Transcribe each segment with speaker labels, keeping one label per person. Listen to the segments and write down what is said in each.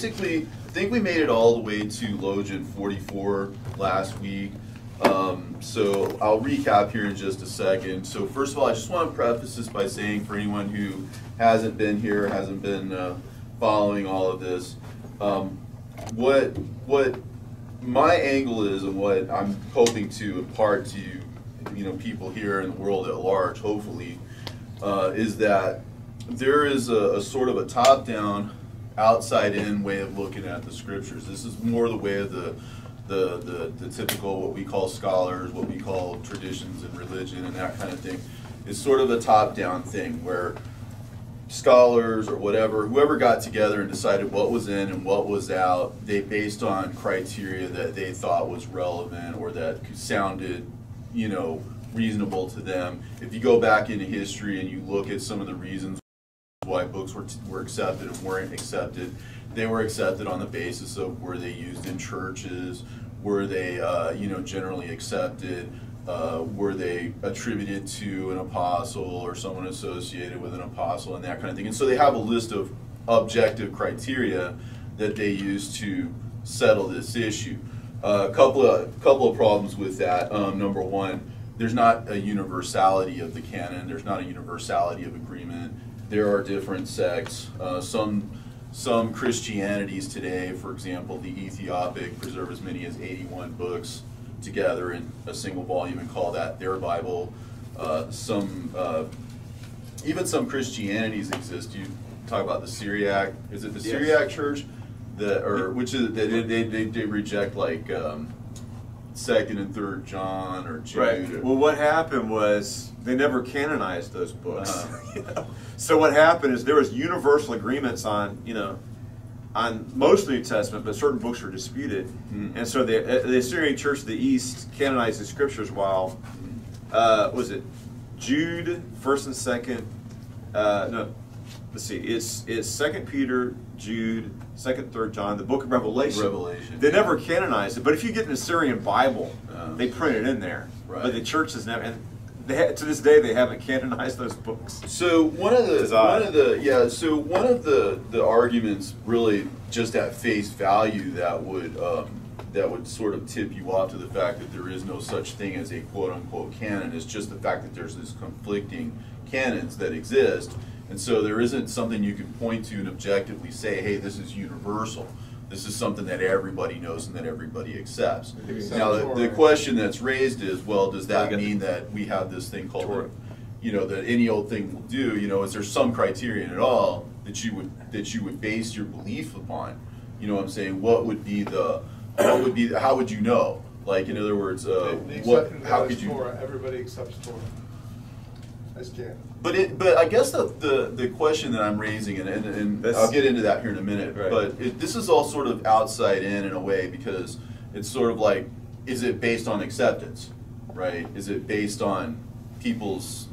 Speaker 1: basically, I think we made it all the way to Logion 44 last week. Um, so I'll recap here in just a second. So first of all, I just want to preface this by saying for anyone who hasn't been here, hasn't been uh, following all of this, um, what what my angle is and what I'm hoping to impart to you know people here in the world at large, hopefully, uh, is that there is a, a sort of a top-down, outside-in way of looking at the scriptures. This is more the way of the the, the, the typical what we call scholars, what we call traditions and religion and that kind of thing. It's sort of a top-down thing where scholars or whatever, whoever got together and decided what was in and what was out, they based on criteria that they thought was relevant or that sounded, you know, reasonable to them. If you go back into history and you look at some of the reasons why books were, were accepted and weren't accepted, they were accepted on the basis of were they used in churches, were they, uh, you know, generally accepted, uh, were they attributed to an apostle or someone associated with an apostle and that kind of thing. And so they have a list of objective criteria that they use to settle this issue. Uh, a couple of couple of problems with that. Um, number one, there's not a universality of the canon. There's not a universality of agreement. There are different sects. Uh, some some Christianities today, for example, the Ethiopic preserve as many as 81 books together in a single volume and call that their Bible. Uh, some, uh, even some Christianities exist. You talk about the Syriac. Is it the yes. Syriac Church? The or which is they they, they, they reject like um, second and third John or Jude. Right.
Speaker 2: Or, well, what happened was they never canonized those books. Uh, you know? So what happened is there was universal agreements on you know on most of the New Testament, but certain books were disputed. Mm-hmm. And so the, uh, the Assyrian Church of the East canonized the scriptures while, uh, was it Jude, 1st and 2nd? Uh, no, let's see, it's, it's 2nd Peter, Jude, 2nd, 3rd John, the book of Revelation.
Speaker 1: Revelation.
Speaker 2: They never canonized it, but if you get an Assyrian Bible, uh, they print it in there. Right. But the church has never, and they, to this day they haven't canonized those books.
Speaker 1: So one of the one of the yeah so one of the the arguments really just at face value that would um, that would sort of tip you off to the fact that there is no such thing as a quote unquote canon is just the fact that there's this conflicting canons that exist and so there isn't something you can point to and objectively say hey this is universal this is something that everybody knows and that everybody accepts. Now, the, the, question that's raised is, well, does that mean that we have this thing called, the, you know, that any old thing will do? You know, is there some criterion at all that you would that you would base your belief upon? You know, what I'm saying, what would be the, what would be, how would you know? Like, in other words, uh,
Speaker 3: the, the what, how could you? Torah, everybody accepts Torah as canon.
Speaker 1: But it, but I guess the, the, the question that I'm raising, and, and, and I'll get into that here in a minute, right. but it, this is all sort of outside in in a way because it's sort of like, is it based on acceptance, right? Is it based on people's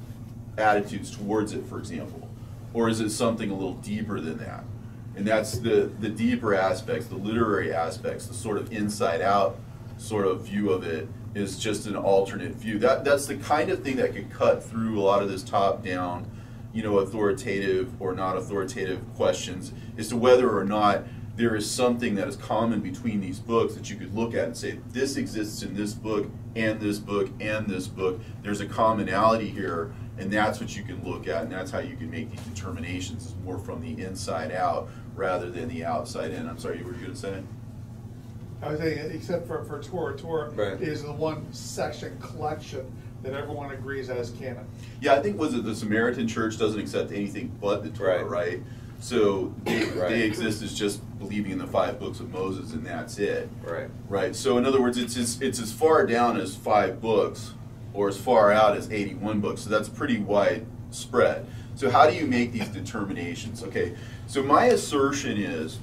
Speaker 1: attitudes towards it, for example? Or is it something a little deeper than that? And that's the, the deeper aspects, the literary aspects, the sort of inside out sort of view of it is just an alternate view. That that's the kind of thing that could cut through a lot of this top down, you know, authoritative or not authoritative questions as to whether or not there is something that is common between these books that you could look at and say this exists in this book and this book and this book. There's a commonality here, and that's what you can look at, and that's how you can make these determinations. It's more from the inside out rather than the outside in. I'm sorry, you were going to say.
Speaker 3: I was saying, except for, for Torah, Torah right. is the one section collection that everyone agrees as canon.
Speaker 1: Yeah, I think was it the Samaritan Church doesn't accept anything but the Torah, right? right? So they, right. they, exist as just believing in the five books of Moses, and that's it.
Speaker 2: Right.
Speaker 1: Right. So in other words, it's as, it's as far down as five books, or as far out as 81 books. So that's pretty wide spread. So how do you make these determinations? Okay. So my assertion is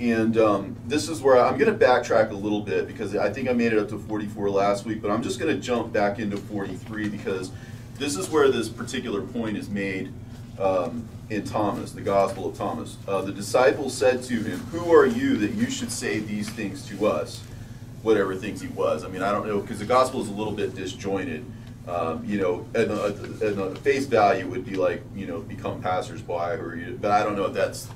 Speaker 1: and um, this is where I'm going to backtrack a little bit because I think I made it up to 44 last week, but I'm just going to jump back into 43 because this is where this particular point is made um, in Thomas, the Gospel of Thomas. Uh, the disciples said to him, Who are you that you should say these things to us? Whatever things he was. I mean, I don't know, because the Gospel is a little bit disjointed. Um, you know, and the, face value would be like, you know, become passersby, or, but I don't know if that's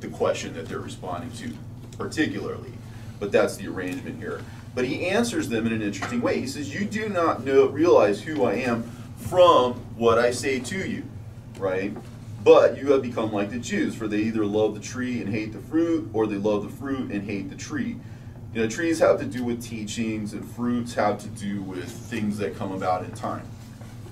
Speaker 1: the question that they're responding to particularly. But that's the arrangement here. But he answers them in an interesting way. He says, You do not know realize who I am from what I say to you, right? But you have become like the Jews, for they either love the tree and hate the fruit, or they love the fruit and hate the tree. You know, trees have to do with teachings, and fruits have to do with things that come about in time,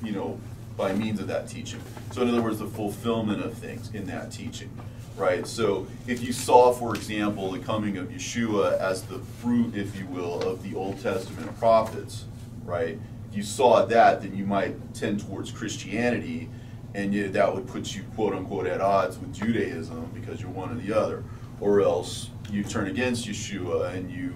Speaker 1: you know, by means of that teaching. So, in other words, the fulfillment of things in that teaching, right? So, if you saw, for example, the coming of Yeshua as the fruit, if you will, of the Old Testament prophets, right? If you saw that, then you might tend towards Christianity and that would put you quote unquote at odds with Judaism because you're one or the other, or else you turn against Yeshua and you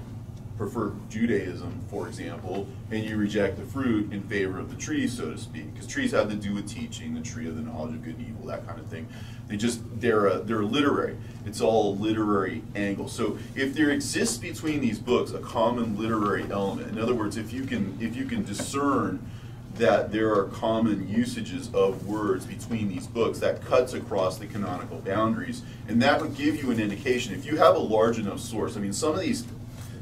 Speaker 1: prefer Judaism, for example, and you reject the fruit in favor of the tree, so to speak, because trees have to do with teaching, the tree of the knowledge of good and evil, that kind of thing. They just they're a, they're literary. It's all a literary angle. So if there exists between these books a common literary element, in other words, if you can if you can discern that there are common usages of words between these books that cuts across the canonical boundaries and that would give you an indication if you have a large enough source i mean some of these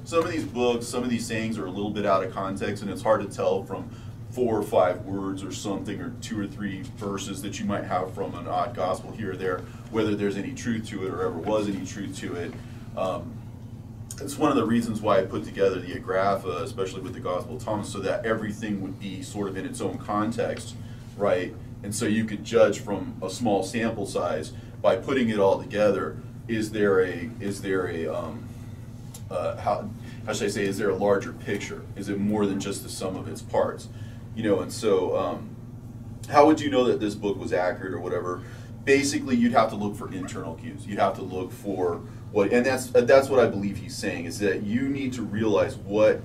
Speaker 1: some of these books some of these sayings are a little bit out of context and it's hard to tell from four or five words or something or two or three verses that you might have from an odd gospel here or there whether there's any truth to it or ever was any truth to it um, it's one of the reasons why I put together the Agrapha, especially with the Gospel of Thomas, so that everything would be sort of in its own context, right? And so you could judge from a small sample size by putting it all together. Is there a is there a um, uh, how how should I say? Is there a larger picture? Is it more than just the sum of its parts? You know, and so um, how would you know that this book was accurate or whatever? Basically, you'd have to look for internal cues. You'd have to look for what, and that's that's what I believe he's saying is that you need to realize what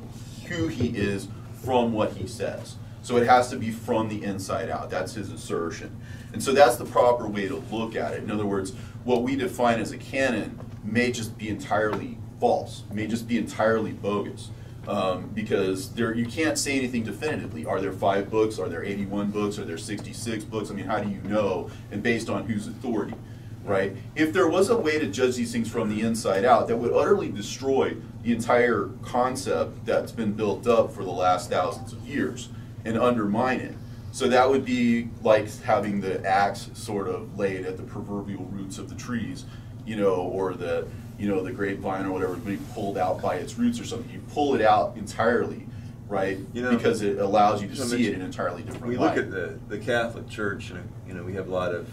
Speaker 1: who he is from what he says. So it has to be from the inside out. That's his assertion. And so that's the proper way to look at it. In other words, what we define as a canon may just be entirely false, may just be entirely bogus. Um, because there you can't say anything definitively. Are there five books? Are there 81 books? Are there 66 books? I mean, how do you know? And based on whose authority? right? If there was a way to judge these things from the inside out, that would utterly destroy the entire concept that's been built up for the last thousands of years and undermine it. So that would be like having the axe sort of laid at the proverbial roots of the trees, you know, or the you know the grapevine or whatever being pulled out by its roots or something. You pull it out entirely, right?
Speaker 2: You know,
Speaker 1: because it allows you to see it in an entirely different
Speaker 4: we
Speaker 1: light.
Speaker 4: look at the, the Catholic Church, and you know, we have a lot of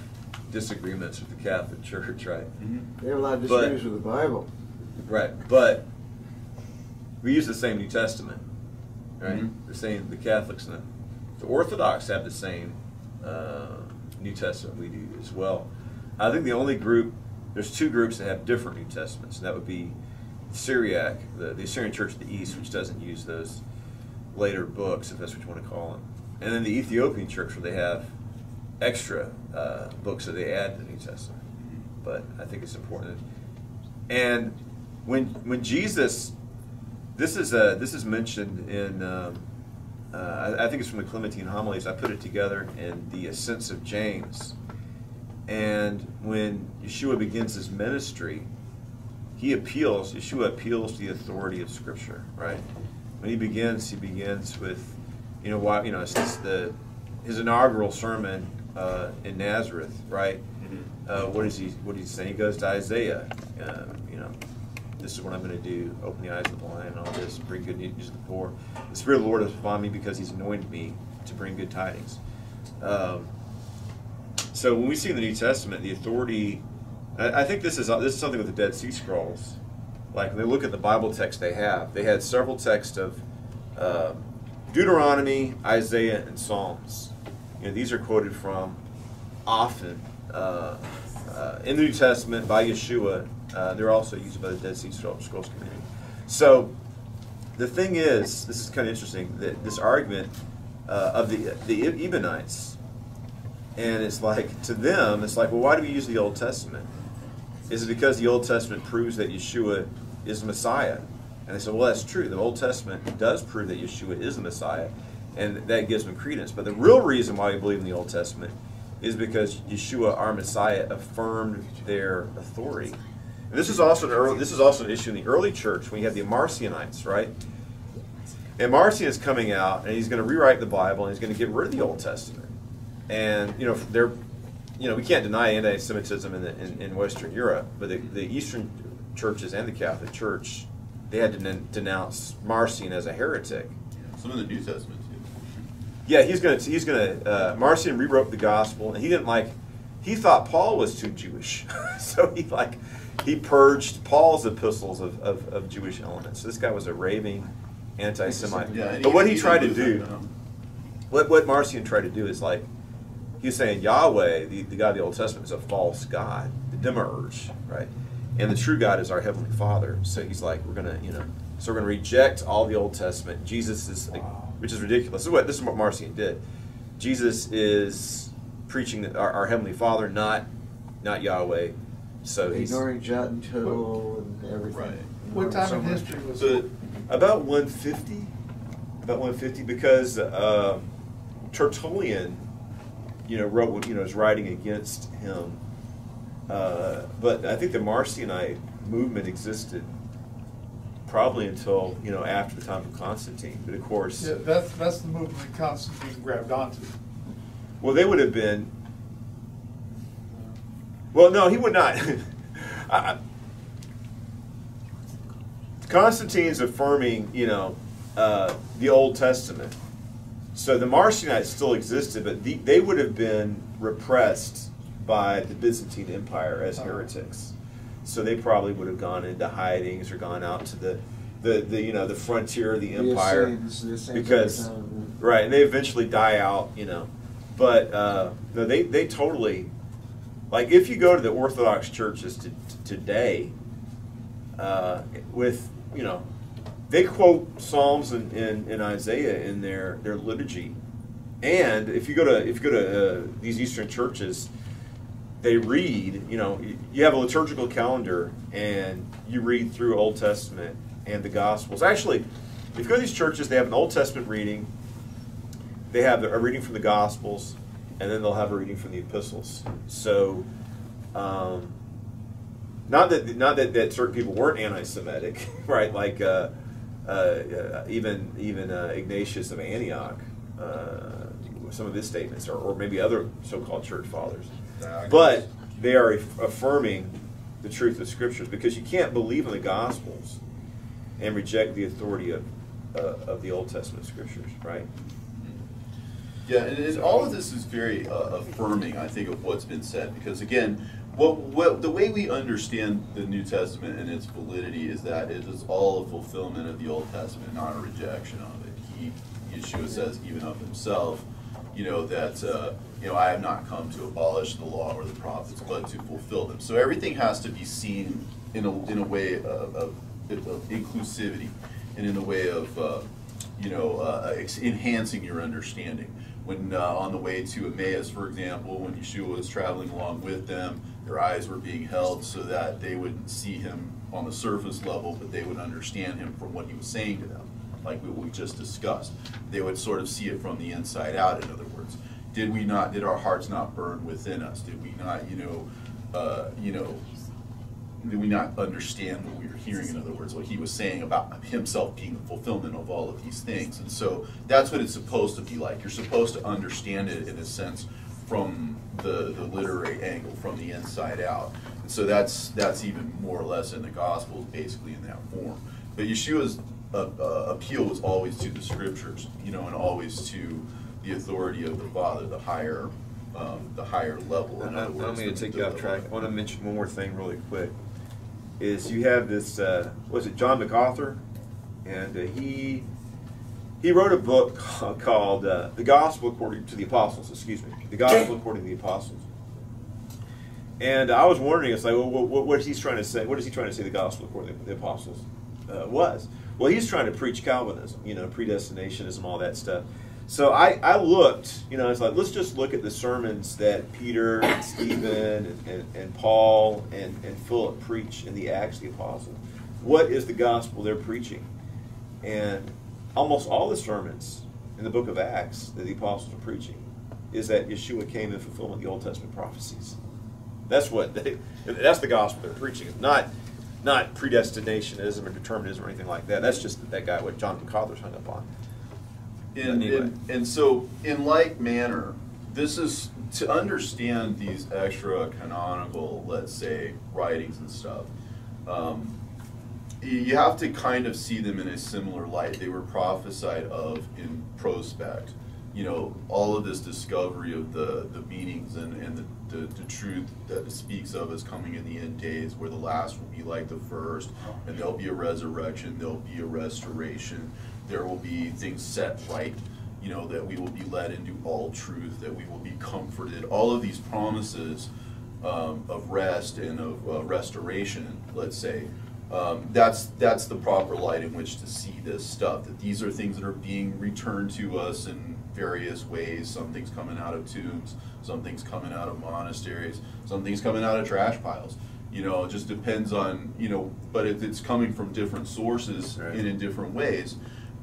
Speaker 4: disagreements with the Catholic Church, right?
Speaker 1: Mhm.
Speaker 5: They have a lot of
Speaker 4: But-
Speaker 5: disagreements with the Bible.
Speaker 4: Right, but we use the same New Testament, right?
Speaker 1: Mhm.
Speaker 4: The same. The Catholics and the, the Orthodox have the same uh, New Testament we do as well. I think the only group there's two groups that have different New Testaments, and that would be Syriac, the, the Assyrian Church of the East, which doesn't use those later books, if that's what you want to call them, and then the Ethiopian Church, where they have extra uh, books that they add to the New Testament. But I think it's important. And when when Jesus, this is a, this is mentioned in, um, uh, I, I think it's from the Clementine homilies. I put it together in the Ascents of James. And when Yeshua begins his ministry, he appeals. Yeshua appeals to the authority of Scripture. Right. When he begins, he begins with, you know, why you know, it's, it's the his inaugural sermon uh, in Nazareth, right? Uh, what is he? What is he saying? He goes to Isaiah. Uh, you know, this is what I'm going to do: open the eyes of the blind, and all this, bring good news to the poor. The Spirit of the Lord is upon me because He's anointed me to bring good tidings. Um, so when we see in the New Testament the authority, I, I think this is this is something with the Dead Sea Scrolls. Like when they look at the Bible text they have, they had several texts of uh, Deuteronomy, Isaiah, and Psalms. You know, these are quoted from often uh, uh, in the New Testament by Yeshua. Uh, they're also used by the Dead Sea Scrolls community. So the thing is, this is kind of interesting. That this argument uh, of the the Ebionites, and it's like to them, it's like, well, why do we use the Old Testament? Is it because the Old Testament proves that Yeshua is the Messiah? And they said, well, that's true. The Old Testament does prove that Yeshua is the Messiah, and that gives them credence. But the real reason why we believe in the Old Testament is because Yeshua, our Messiah, affirmed their authority. And this is also an early, this is also an issue in the early church when you have the Marcionites, right? And Marcion is coming out and he's going to rewrite the Bible and he's going to get rid of the Old Testament. And you know, they're, you know, we can't deny anti-Semitism in, the, in, in Western Europe, but the, the Eastern churches and the Catholic Church, they had to denounce Marcion as a heretic.
Speaker 1: Some of the New Testament too.
Speaker 4: Yeah, he's gonna he's gonna uh, Marcion rewrote the gospel, and he didn't like. He thought Paul was too Jewish, so he like he purged Paul's epistles of, of, of Jewish elements. So this guy was a raving anti-Semite.
Speaker 1: Yeah,
Speaker 4: but what he tried to do, what what Marcion tried to do is like he was saying Yahweh, the, the God of the Old Testament, is a false God, the Demiurge, right? And the true God is our Heavenly Father. So he's like, we're gonna, you know, so we're gonna reject all the Old Testament. Jesus is, which is ridiculous. This is what this is what Marcion did. Jesus is preaching that our, our Heavenly Father, not not Yahweh. So he's
Speaker 5: Ignoring jot and tittle and everything.
Speaker 1: Right.
Speaker 3: What time in
Speaker 5: So much.
Speaker 3: history was
Speaker 1: So
Speaker 3: it?
Speaker 4: about 150, about 150, because uh, Tertullian, you know, wrote you know is writing against him. Uh, but I think the Marcionite movement existed probably until you know after the time of Constantine. But of course,
Speaker 3: Yeah, that's, that's the movement Constantine grabbed onto.
Speaker 4: well, they would have been. Well, no, he would not. I, Constantine's affirming, you know, uh, the Old Testament. So the Marcionites still existed, but the, they would have been repressed by the Byzantine Empire as heretics. So they probably would have gone into hidings or gone out to the, the, the you know the frontier of the empire
Speaker 5: Essenes- the Essenes
Speaker 4: because right, and they eventually die out, you know. But uh, no, they they totally like if you go to the Orthodox churches to, today, uh, with you know, they quote Psalms and, and, Isaiah in their their liturgy, and if you go to if you go to uh, these Eastern churches, they read you know you- you have a liturgical calendar and you read through Old Testament and the Gospels. Actually, if you go to these churches, they have an Old Testament reading, they have a reading from the Gospels, and then they'll have a reading from the epistles. So, um, not that not that, that certain people weren't anti-Semitic, right? Like uh, uh, uh, even even uh, Ignatius of Antioch, uh, some of his statements, or, or maybe other so-called church fathers, but they are affirming the truth of scriptures because you can't believe in the Gospels and reject the authority of uh, of the Old Testament scriptures, right?
Speaker 1: Yeah, and all of this is very uh, affirming, I think, of what's been said. Because again, what the way we understand the New Testament and its validity is that it is all a fulfillment of the Old Testament, not a rejection of it. He, Yeshua says, even of himself, you know that uh, you know I have not come to abolish the law or the prophets, but to fulfill them. So everything has to be seen in a in a way of, of, of inclusivity and in a way of uh, you know uh, enhancing your understanding. When uh, on the way to Emmaus, for example, when Yeshua was traveling along with them, their eyes were being held so that they wouldn't see him on the surface level, but they would understand him from what he was saying to them like we, we just discussed. They would sort of see it from the inside out, in other words. Did we not, did our hearts not burn within us? Did we not, you know, uh, you know, did we not understand what we were hearing, in other words, what he was saying about himself being the fulfillment of all of these things? And so that's what it's supposed to be like. You're supposed to understand it in a sense from the, the literary angle, from the inside out. And so that's that's even more or less in the Gospels, basically in that form. But Yeshua's uh, uh, appeal was always to the scriptures, you know, and always to the authority of the Father, the higher, um, the higher level. In
Speaker 4: I
Speaker 1: other
Speaker 4: don't
Speaker 1: words,
Speaker 4: mean to take you off track. I want to mention one more thing really quick. Is you have this, uh, was it John MacArthur? And uh, he he wrote a book called uh, The Gospel According to the Apostles, excuse me. The Gospel According to the Apostles. And I was wondering, it's like, well, what, what is he trying to say? What is he trying to say the Gospel According to the Apostles uh, was? Well, he's trying to preach Calvinism, you know, predestinationism, all that stuff. So I, I looked, you know, I was like, let's just look at the sermons that Peter and Stephen and, and, and Paul and, and Philip preach in the Acts of the Apostles. What is the gospel they're preaching? And almost all the sermons in the book of Acts that the apostles are preaching is that Yeshua came in fulfillment of the Old Testament prophecies. That's what they, that's the gospel they're preaching. It's not not predestinationism or determinism or anything like that. That's just that guy what John MacArthur's hung up on.
Speaker 1: And,
Speaker 4: Anyway.
Speaker 1: and, and so, in like manner, this is to understand these extra canonical, let's say, writings and stuff. Um, you have to kind of see them in a similar light. They were prophesied of in prospect. You know, all of this discovery of the, the meanings and, and the, the, the truth that it speaks of as coming in the end days, where the last will be like the first, and there'll be a resurrection, there'll be a restoration, there will be things set right, you know, that we will be led into all truth, that we will be comforted. All of these promises um, of rest and of uh, restoration, let's say, um, that's that's the proper light in which to see this stuff. That these are things that are being returned to us in various ways. Some things coming out of tombs, some things coming out of monasteries, some things coming out of trash piles. You know, it just depends on you know, but it, it's coming from different sources
Speaker 4: Right.
Speaker 1: and in different ways.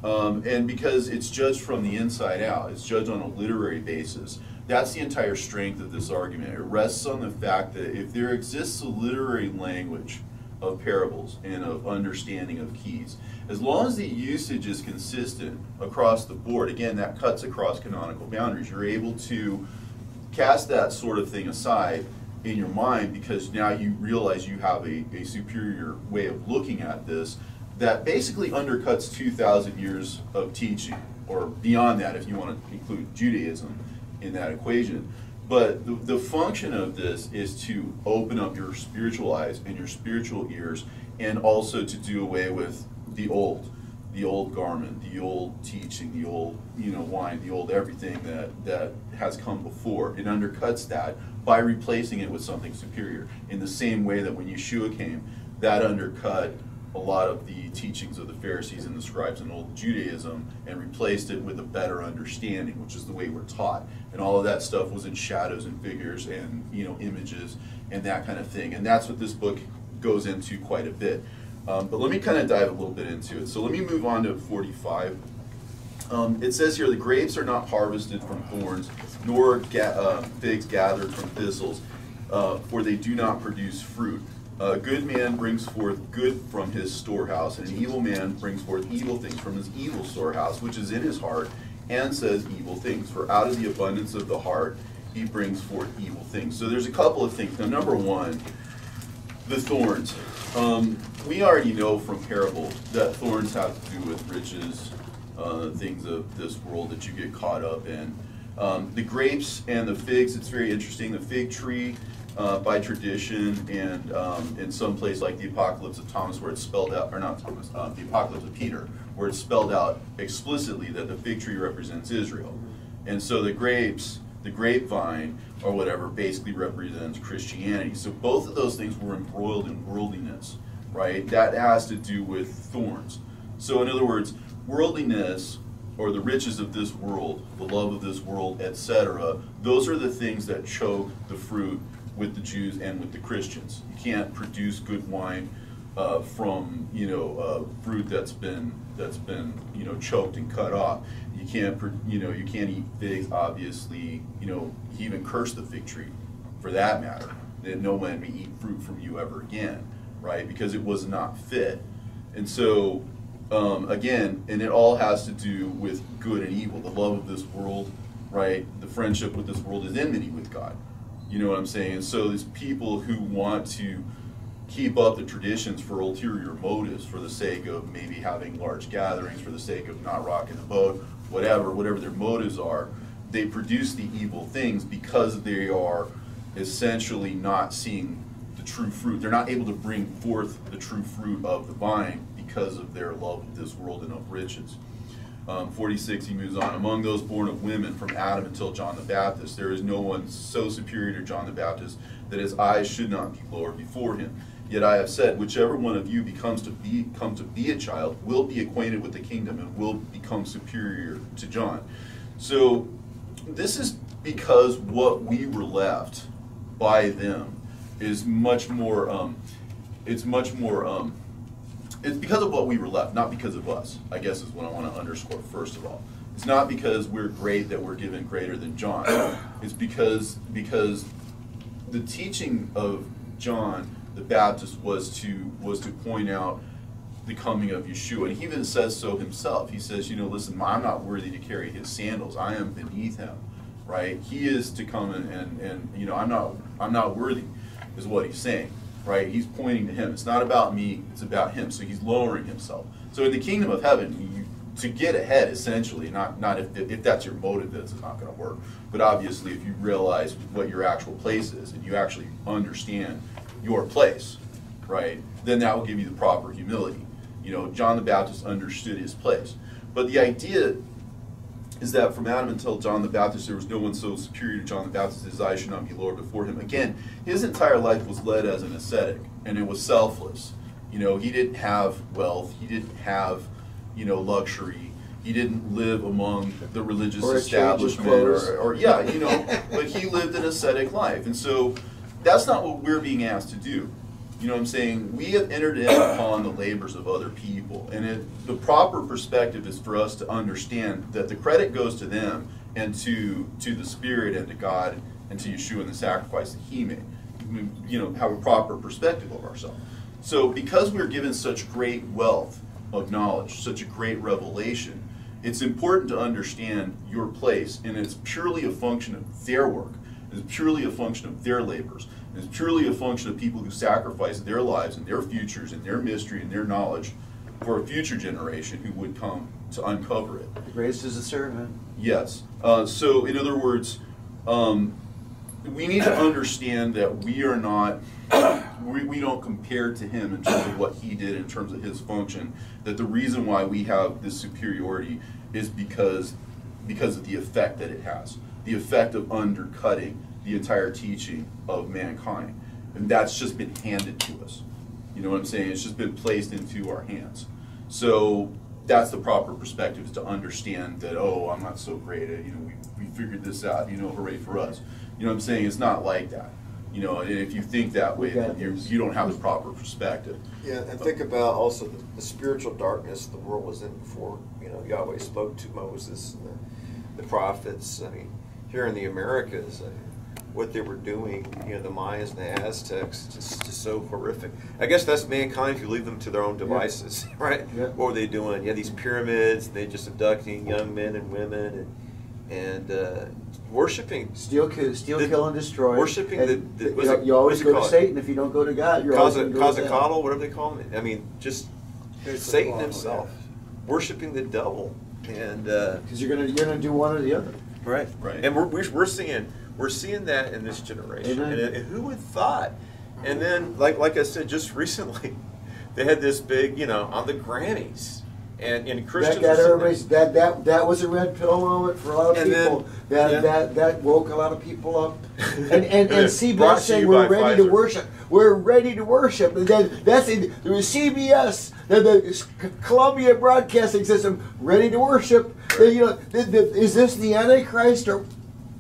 Speaker 1: Um, and because it's judged from the inside out, it's judged on a literary basis. That's the entire strength of this argument. It rests on the fact that if there exists a literary language of parables and of understanding of keys, as long as the usage is consistent across the board, again, that cuts across canonical boundaries, you're able to cast that sort of thing aside in your mind because now you realize you have a, a superior way of looking at this that basically undercuts 2,000 years of teaching, or beyond that if you want to include Judaism in that equation. But the, the function of this is to open up your spiritual eyes and your spiritual ears, and also to do away with the old, the old garment, the old teaching, the old you know wine, the old everything that that has come before. It undercuts that by replacing it with something superior. In the same way that when Yeshua came, that undercut a lot of the teachings of the Pharisees and the scribes in old Judaism and replaced it with a better understanding, which is the way we're taught. And all of that stuff was in shadows and figures and you know images and that kind of thing. And that's what this book goes into quite a bit. Um, but let me kind of dive a little bit into it. So let me move on to 45. Um, it says here, the grapes are not harvested from thorns, nor ga- uh, figs gathered from thistles, uh, for they do not produce fruit. A good man brings forth good from his storehouse, and an evil man brings forth evil things from his evil storehouse, which is in his heart, and says evil things. For out of the abundance of the heart he brings forth evil things. So there's a couple of things. Now, number one, the thorns. Um, we already know from parables that thorns have to do with riches, uh, things of this world that you get caught up in. Um, the grapes and the figs, it's very interesting. The fig tree, uh, by tradition, and um, in some place like the Apocalypse of Thomas, where it's spelled out, or not Thomas, uh, the Apocalypse of Peter, where it's spelled out explicitly that the fig tree represents Israel. And so the grapes, the grapevine, or whatever, basically represents Christianity. So both of those things were embroiled in worldliness, right? That has to do with thorns. So, in other words, worldliness or the riches of this world, the love of this world, etc., those are the things that choke the fruit with the Jews and with the Christians. You can't produce good wine uh, from you know uh, fruit that's been that's been you know choked and cut off. You can't you know you can't eat figs. Obviously, you know he even cursed the fig tree, for that matter. That no man may eat fruit from you ever again, right? Because it was not fit. And so um, again, and it all has to do with good and evil. The love of this world, right? The friendship with this world is enmity with God. You know what I'm saying? So these people who want to keep up the traditions for ulterior motives, for the sake of maybe having large gatherings, for the sake of not rocking the boat, whatever, whatever their motives are, they produce the evil things because they are essentially not seeing the true fruit. They're not able to bring forth the true fruit of the vine because of their love of this world and of riches. Um, 46, he moves on. Among those born of women, from Adam until John the Baptist, there is no one so superior to John the Baptist that his eyes should not be lowered before him. Yet I have said, whichever one of you becomes to be come to be a child will be acquainted with the kingdom and will become superior to John. So this is because what we were left by them is much more. Um, it's much more. Um, it's because of what we were left, not because of us. I guess is what I want to underscore first of all. It's not because we're great that we're given greater than John. It's because because the teaching of John the Baptist was to was to point out the coming of Yeshua. And he even says so himself. He says, you know, listen, I'm not worthy to carry his sandals. I am beneath him. Right? He is to come and, and, and you know, I'm not I'm not worthy, is what he's saying. Right? He's pointing to him. It's not about me, it's about him. So he's lowering himself. So in the kingdom of heaven, you to get ahead essentially not not if, if that's your motive that's not going to work but obviously if you realize what your actual place is and you actually understand your place right then that will give you the proper humility you know john the baptist understood his place but the idea is that from adam until john the baptist there was no one so superior to john the baptist as i should not be lord before him. Again his entire life was led as an ascetic and it was selfless. You know he didn't have wealth. He didn't have you know, luxury. He didn't live among the religious
Speaker 5: Or a change of
Speaker 1: establishment, or, or yeah, you know, but he lived an ascetic life, and so that's not what we're being asked to do. You know what I'm saying? We have entered in upon the labors of other people, and it, the proper perspective is for us to understand that the credit goes to them and to to the Spirit and to God and to Yeshua and the sacrifice that He made. We, You know, have a proper perspective of ourselves. So, because we're given such great wealth of knowledge, such a great revelation, it's important to understand your place, and it's purely a function of their work. It's purely a function of their labors. It's truly a function of people who sacrifice their lives and their futures and their mystery and their knowledge for a future generation who would come to uncover it.
Speaker 5: The greatest is a servant.
Speaker 1: Yes. Uh, so, in other words, um, we need to understand that we are not, we, we don't compare to him in terms of what he did in terms of his function. That the reason why we have this superiority is because because of the effect that it has, the effect of undercutting the entire teaching of mankind, and that's just been handed to us. You know what I'm saying? It's just been placed into our hands. So that's the proper perspective is to understand that oh I'm not so great at you know we, we figured this out you know hooray for us you know what I'm saying it's not like that you know and if you think that way then you're, you don't have the proper perspective
Speaker 4: Yeah, and think about also the, the spiritual darkness the world was in before, you know, Yahweh spoke to Moses and the, the prophets. I mean, here in the Americas, uh, what they were doing, you know, the Mayas and the Aztecs, just, just so horrific. I guess that's mankind if you leave them to their own devices, right?
Speaker 5: Yeah.
Speaker 4: What were they doing? Yeah, these pyramids, they just abducting young men and women and, and uh, worshiping.
Speaker 5: Steal, kill, steal,
Speaker 4: The-
Speaker 5: kill, and destroy.
Speaker 4: worshiping
Speaker 5: And
Speaker 4: the- the-
Speaker 5: you,
Speaker 4: it-
Speaker 5: you always
Speaker 4: what's it
Speaker 5: go to? Satan if you don't go to God. You're always
Speaker 4: Kaza,
Speaker 5: gonna go to them.
Speaker 4: Whatever they call it. I mean, just Satan himself, worshiping the devil, and uh,
Speaker 5: Because you're gonna you're gonna do one or the other.
Speaker 4: right,
Speaker 1: Right.
Speaker 4: and we're, we're we're seeing we're seeing that in this generation, and, and who would thought? And then, like like I said, just recently, they had this big, you know, on the Grammys, and and
Speaker 5: That
Speaker 4: Christians. sitting
Speaker 5: everybody's that that that was a red pill moment for a lot of
Speaker 4: And then-
Speaker 5: people. that
Speaker 4: yeah.
Speaker 5: that that woke a lot of people up. And and, and CBS saying we're ready to worship. We're ready to worship. And then that's it. There was CBS, the, the Columbia Broadcasting System, ready to worship. Then, you know, the, the, is this the Antichrist or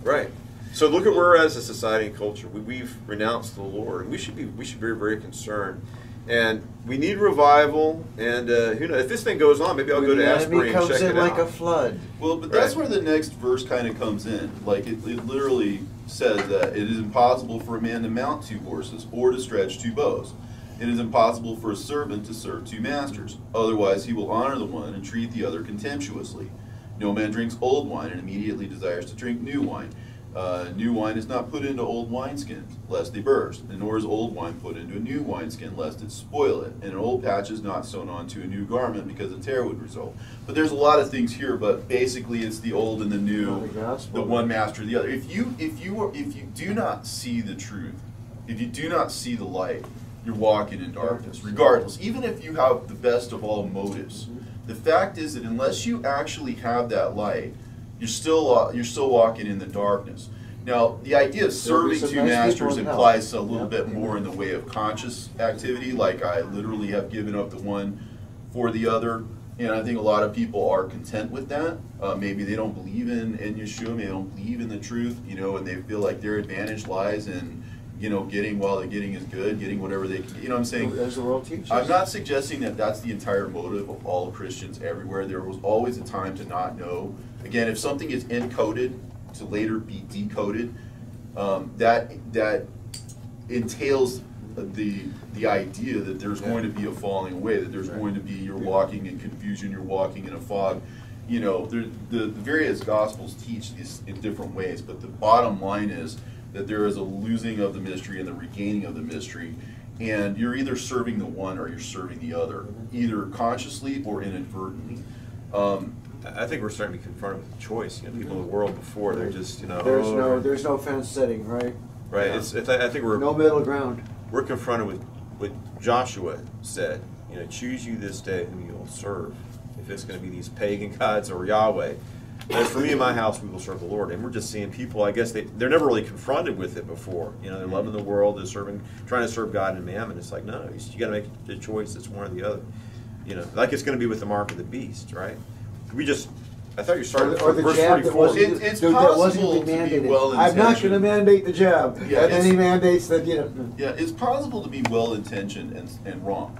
Speaker 4: Right. So look at where, as a society and culture, we, we've renounced the Lord, and we should be we should be very concerned. And we need revival. And uh, who knows if this thing goes on, maybe I'll
Speaker 5: when
Speaker 4: go to
Speaker 5: the enemy
Speaker 4: Asbury and
Speaker 5: comes
Speaker 4: check
Speaker 5: in
Speaker 4: it
Speaker 5: like
Speaker 4: out.
Speaker 5: a flood?
Speaker 1: well but that's
Speaker 4: Right.
Speaker 1: where the next verse kind of comes in like it, it literally says that it is impossible for a man to mount two horses or to stretch two bows it is impossible for a servant to serve two masters otherwise he will honor the one and treat the other contemptuously no man drinks old wine and immediately desires to drink new wine Uh, new wine is not put into old wineskins, lest they burst, and nor is old wine put into a new wineskin, lest it spoil it. And an old patch is not sewn onto a new garment, because a tear would result. But there's a lot of things here, but basically it's the old and the new,
Speaker 5: the
Speaker 1: the one master, the other. If you if you are, if you do not see the truth, if you do not see the light, you're walking in darkness. Regardless, even if you have the best of all motives, the fact is that unless you actually have that light, you're still uh, you're still walking in the darkness. Now, the idea of serving two
Speaker 5: nice
Speaker 1: masters implies a little
Speaker 5: Yeah.
Speaker 1: bit more in the way of conscious activity, like I literally have given up the one for the other. And I think a lot of people are content with that. Uh, maybe they don't believe in, in Yeshua, maybe they don't believe in the truth, you know, and they feel like their advantage lies in, you know, getting while the getting is good, getting whatever they can, you know what I'm saying?
Speaker 5: As the world teaches.
Speaker 1: I'm not suggesting that that's the entire motive of all Christians everywhere. There was always a time to not know. Again, if something is encoded to later be decoded, um, that that entails the the idea that there's going to be a falling away, that there's
Speaker 2: Right.
Speaker 1: going to be you're walking in confusion, you're walking in a fog. You know, the, the various gospels teach this in different ways, but the bottom line is that there is a losing of the mystery and the regaining of the mystery, and you're either serving the one or you're serving the other, either consciously or inadvertently. Um,
Speaker 4: I think we're starting to be confronted with a choice. You know, people in the world before they're just you know.
Speaker 5: There's
Speaker 4: oh,
Speaker 5: no, there's no fence setting, right?
Speaker 4: right. It's, it's, I think we're
Speaker 5: No middle ground.
Speaker 4: we're confronted with what Joshua said. You know, choose you this day whom you will serve. If it's going to be these pagan gods or Yahweh. As for me and my house, we will serve the Lord. And we're just seeing people. I guess they they're never really confronted with it before. You know, they're loving the world, they're serving, trying to serve God and mammon. It's like no, you, you got to make the choice. It's one or the other. You know, like it's going to be with the mark of the beast, right? We just. I thought you started
Speaker 5: Or the
Speaker 4: verse
Speaker 5: jab that
Speaker 4: 44.
Speaker 5: wasn't,
Speaker 1: It- it's
Speaker 5: that wasn't
Speaker 1: possible to be
Speaker 5: mandated.
Speaker 1: well-intentioned.
Speaker 5: I'm not gonna mandate the jab.
Speaker 1: Yeah,
Speaker 5: And then he
Speaker 1: it's-
Speaker 5: mandates that, you know.
Speaker 1: Yeah, it's possible to be well intentioned and, and wrong.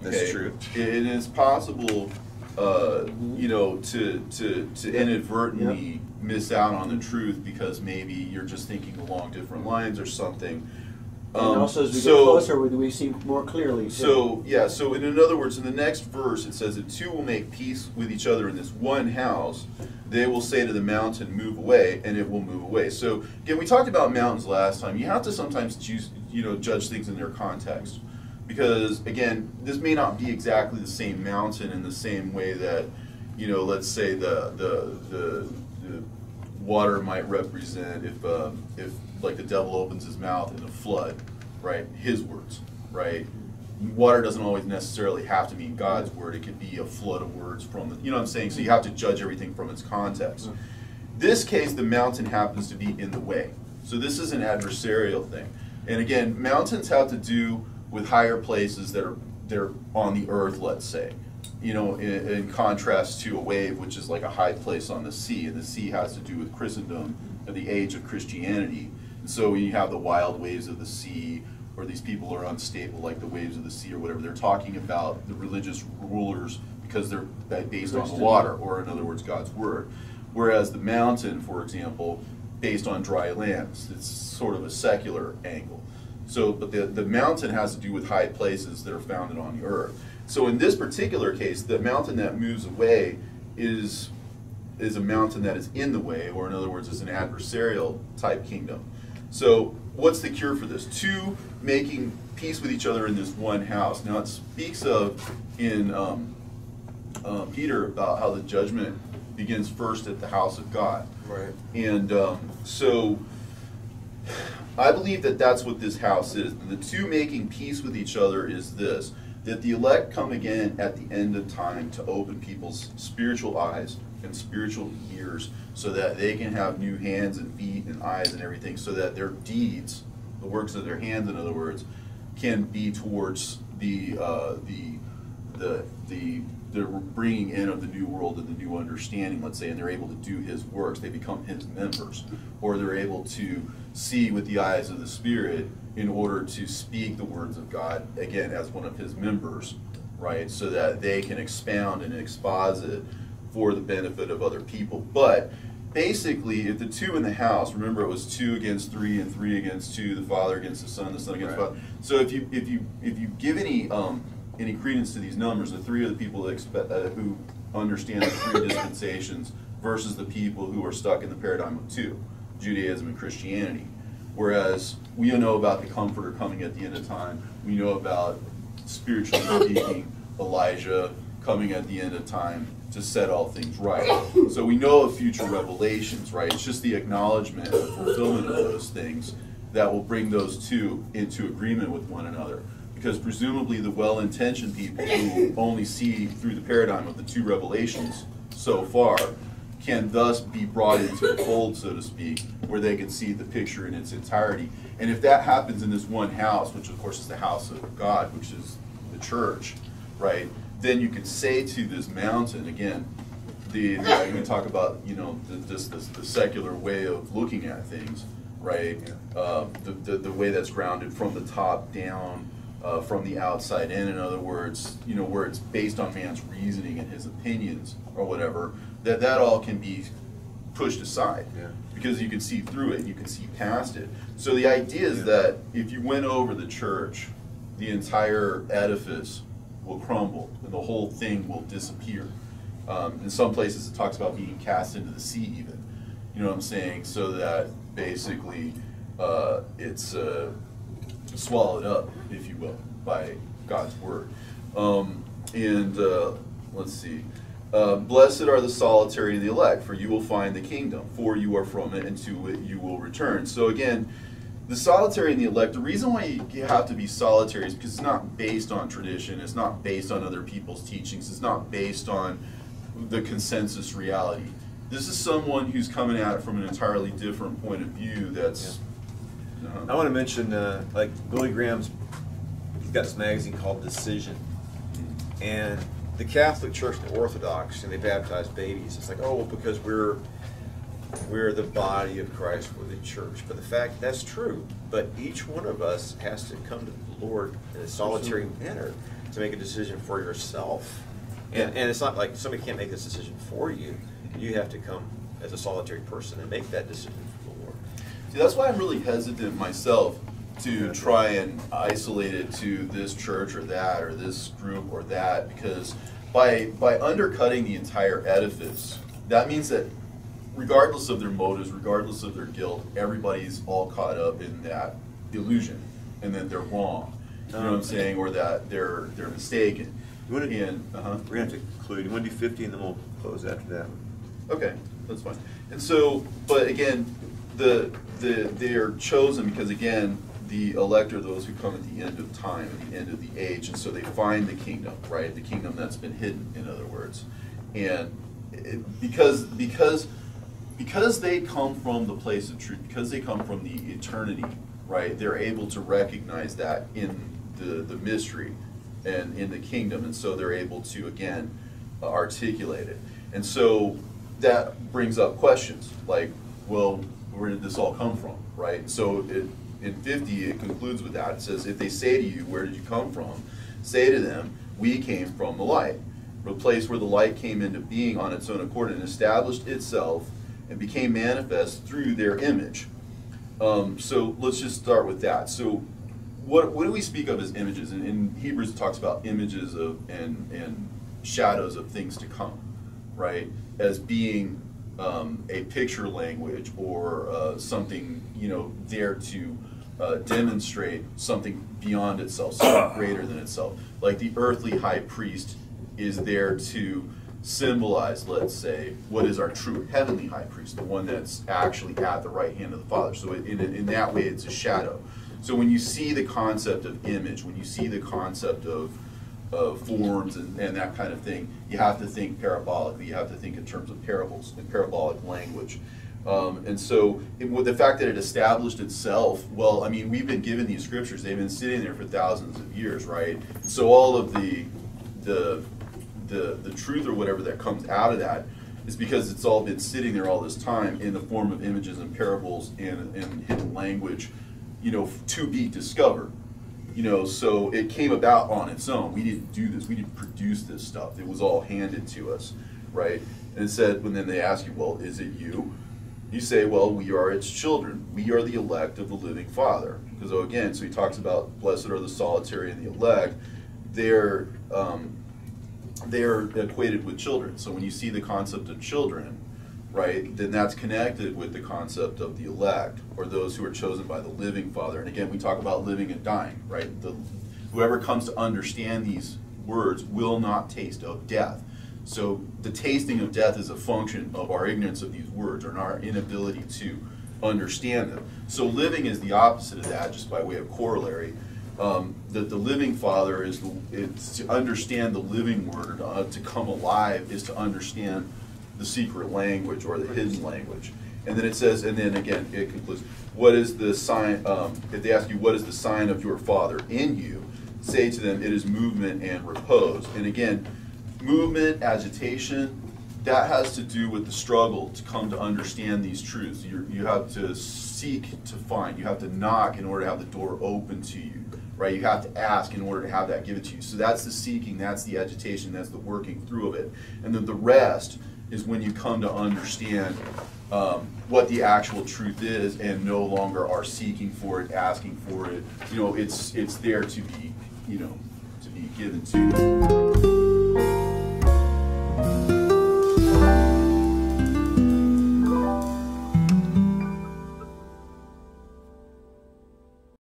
Speaker 4: That's
Speaker 1: okay?
Speaker 4: true.
Speaker 1: It it is possible, uh, you know, to to to inadvertently miss out on the truth because maybe you're just thinking along different lines or something.
Speaker 5: And
Speaker 1: Um,
Speaker 5: also as we get
Speaker 1: so-
Speaker 5: closer, we we see more clearly. too.
Speaker 1: So yeah, so in, in other words, in the next verse it says, that two will make peace with each other in this one house. They will say to the mountain, move away, and it will move away." So again, we talked about mountains last time. You have to sometimes choose, you know, judge things in their context, because again, this may not be exactly the same mountain in the same way that, you know, let's say the the the, the water might represent if um, if like the devil opens his mouth in a flood, right? His words, right? Water doesn't always necessarily have to mean God's word. It could be a flood of words from the, you know what I'm saying? So you have to judge everything from its context. This case, the mountain happens to be in the way. So this is an adversarial thing. And again, mountains have to do with higher places that are they're on the earth, let's say. You know, in, in contrast to a wave, which is like a high place on the sea, and the sea has to do with Christendom and the age of Christianity. So when you have the wild waves of the sea, or these people are unstable like the waves of the sea or whatever, they're talking about the religious rulers because they're based on the water, or in other words, God's word. Whereas the mountain, for example, based on dry lands, it's sort of a secular angle. So, but the, the mountain has to do with high places that are founded on the earth. So in this particular case, the mountain that moves away is is a mountain that is in the way, or in other words, is an adversarial type kingdom. So what's the cure for this? Two, making peace with each other in this one house. Now it speaks of in um, uh, Peter about how the judgment begins first at the house of God.
Speaker 6: Right.
Speaker 1: And um, so I believe that that's what this house is. The two making peace with each other is this that the elect come again at the end of time to open people's spiritual eyes and spiritual ears so that they can have new hands and feet and eyes and everything so that their deeds, the works of their hands, in other words, can be towards the uh, the the the the bringing in of the new world and the new understanding, let's say, and they're able to do his works. They become his members, or they're able to see with the eyes of the Spirit in order to speak the words of God again as one of his members, right? So that they can expound and exposit for the benefit of other people. But basically, if the two in the house, remember it was two against three and three against two, the father against the son, the son against the
Speaker 4: Right.
Speaker 1: father. So if you if you if you give any um, any credence to these numbers, the three are the people that expect, uh, who understand the three dispensations versus the people who are stuck in the paradigm of two, Judaism and Christianity. Whereas we know about the Comforter coming at the end of time, we know about spiritually speaking Elijah coming at the end of time to set all things right. So we know of future revelations, right? It's just the acknowledgement and fulfillment of those things that will bring those two into agreement with one another. Because presumably the well-intentioned people who only see through the paradigm of the two revelations so far can thus be brought into the fold, so to speak, where they can see the picture in its entirety. And if that happens in this one house, which of course is the house of God, which is the church, right? Then you can say to this mountain again, the, the we talk about you know the, this, this the secular way of looking at things, right? Uh, the, the the way that's grounded from the top down, uh, from the outside in. In other words, you know where it's based on man's reasoning and his opinions or whatever. That that all can be pushed aside
Speaker 4: Yeah.
Speaker 1: because you can see through it, you can see past it. So the idea is
Speaker 4: Yeah.
Speaker 1: that if you went over the church, the entire edifice will crumble and the whole thing will disappear. Um, in some places, it talks about being cast into the sea, even. You know what I'm saying? So that basically uh, it's uh, swallowed up, if you will, by God's word. Um, and uh, let's see. Uh, Blessed are the solitary and the elect, for you will find the kingdom, for you are from it, and to it you will return. So again, the solitary and the elect, the reason why you have to be solitary is because it's not based on tradition, it's not based on other people's teachings, it's not based on the consensus reality. This is someone who's coming at it from an entirely different point of view that's. uh,
Speaker 4: I want to mention, uh, like Billy Graham's, he's got this magazine called Decision, and the Catholic Church and the Orthodox, and they baptize babies. It's like, oh, well, because we're we're the body of Christ, we're the church. But the fact that's true. But each one of us has to come to the Lord in a solitary manner to make a decision for yourself. And, and it's not like somebody can't make this decision for you. You have to come as a solitary person and make that decision for the Lord.
Speaker 1: See, that's why I'm really hesitant myself to try and isolate it to this church or that or this group or that because by by undercutting the entire edifice, that means that regardless of their motives, regardless of their guilt, everybody's all caught up in that illusion and that they're wrong. You know what I'm saying? Or that they're they're mistaken.
Speaker 4: You wanna-
Speaker 1: And uh-huh.
Speaker 4: We're gonna have to conclude. You want to do 50 and then we'll close after that.
Speaker 1: Okay, that's fine. And so, but again, the, the, they are chosen because again, the elect are those who come at the end of time, at the end of the age, and so they find the kingdom, right? The kingdom that's been hidden, in other words. And it, because, because, because they come from the place of truth, because they come from the eternity, right? They're able to recognize that in the, the mystery and in the kingdom, and so they're able to, again, uh, articulate it. And so that brings up questions like, well, where did this all come from, right? So it, in 50, it concludes with that. It says, if they say to you, where did you come from? Say to them, we came from the light, the place where the light came into being on its own accord and established itself and became manifest through their image. Um, so let's just start with that. So what, what do we speak of as images? In, in Hebrews, it talks about images of and, and shadows of things to come, right? As being um, a picture language or uh, something, you know, there to uh, demonstrate something beyond itself, something greater than itself. Like the earthly high priest is there to symbolize, let's say, what is our true heavenly high priest, the one that's actually at the right hand of the Father. So in, in that way, it's a shadow. So when you see the concept of image, when you see the concept of, forms and, and that kind of thing, you have to think parabolically. You have to think in terms of parables and parabolic language. Um, and so, it, with the fact that it established itself, well, I mean, we've been given these scriptures; they've been sitting there for thousands of years, right? So all of the, the, the, the truth or whatever that comes out of that is because it's all been sitting there all this time in the form of images and parables and, and hidden language, you know, to be discovered. You know, so it came about on its own. We didn't do this. We didn't produce this stuff. It was all handed to us, right? And it said, when then they ask you, well, is it you? You say, well, we are its children. We are the elect of the living Father. Because oh, again, so he talks about blessed are the solitary and the elect. They're um, they're equated with children. So when you see the concept of children, right, then that's connected with the concept of the elect or those who are chosen by the living Father. And again, we talk about living and dying, right? The, whoever comes to understand these words will not taste of death. So the tasting of death is a function of our ignorance of these words or our inability to understand them. So living is the opposite of that, just by way of corollary. Um, that the living Father is, to understand the living Word, uh, to come alive is to understand the secret language or the hidden language. And then it says, and then again, it concludes, what is the sign, um, if they ask you, what is the sign of your Father in you? Say to them, it is movement and repose. And again, movement, agitation, that has to do with the struggle to come to understand these truths. you you have to seek to find. You have to knock in order to have the door open to you, right? You have to ask in order to have that given to you. So that's the seeking, that's the agitation, that's the working through of it. And then the rest is when you come to understand um, what the actual truth is and no longer are seeking for it, asking for it. You know, it's it's there to be, you know, to be given to you.